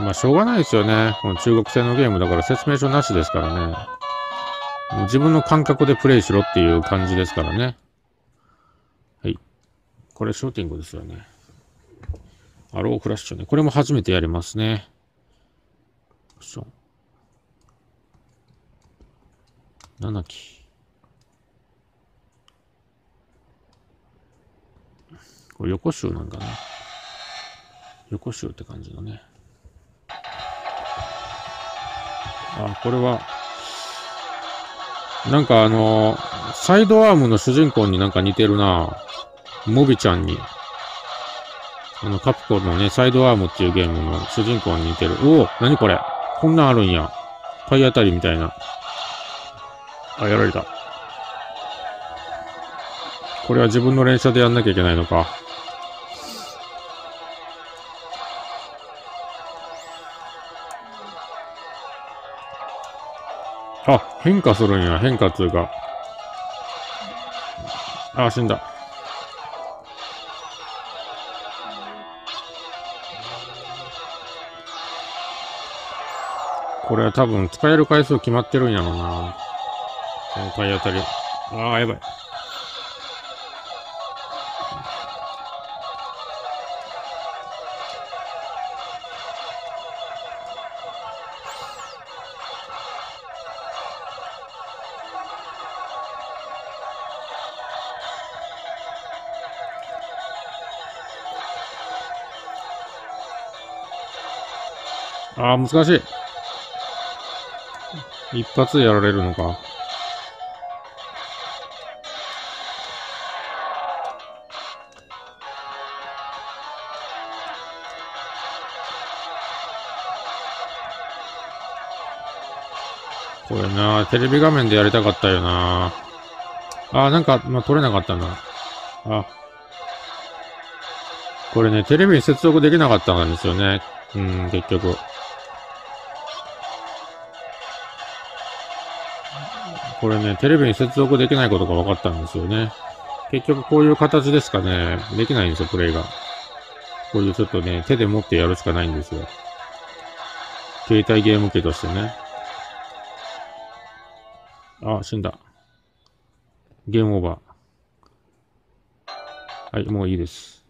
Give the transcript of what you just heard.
まあ、しょうがないですよね。この中国製のゲームだから説明書なしですからね。自分の感覚でプレイしろっていう感じですからね。はい。これショーティングですよね。アローフラッシュね。これも初めてやりますね。7期。これ横集なんかな。横集って感じのね。あ、これは、なんかあのサイドアームの主人公になんか似てるなモビちゃんに。あの、カプコンのね、サイドアームっていうゲームの主人公に似てる。おお何これこんなんあるんや。体当たりみたいな。あ、やられた。これは自分の連射でやんなきゃいけないのか。あ、変化するんや、変化つうか。あ、死んだ。これは多分使える回数決まってるんやろうな。この体当たり。ああ、やばい。ああ、難しい。一発でやられるのか。これな、テレビ画面でやりたかったよな。あ、なんか、まあ、撮れなかったな。あ。これね、テレビに接続できなかったんですよね。うん、結局。これね、テレビに接続できないことが分かったんですよね。結局こういう形ですかね、できないんですよ、プレイが。こういうちょっとね、手で持ってやるしかないんですよ。携帯ゲーム機としてね。あ、死んだ。ゲームオーバー。はい、もういいです。